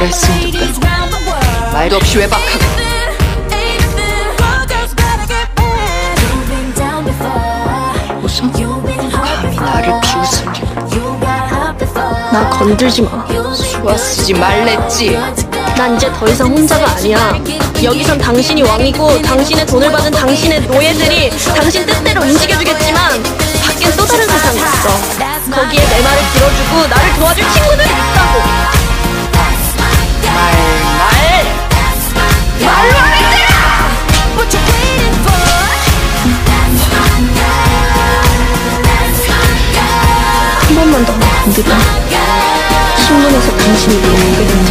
그랬으면 좋겠다. 말도 없이 외박하고. 무슨 감히 나를 비웃으니 나 건들지 마. 수화 쓰지 말랬지. 난 이제 더 이상 혼자가 아니야. 여기선 당신이 왕이고 당신의 돈을 받은 당신의 노예들이 당신 뜻대로 움직여주겠지만 밖엔 또 다른 세상이 있어. 거기에 내 말을 들어주고 나를 도와줄 친구들이 있다고. 공개된 신문에서 당신에 대해 알게 된다.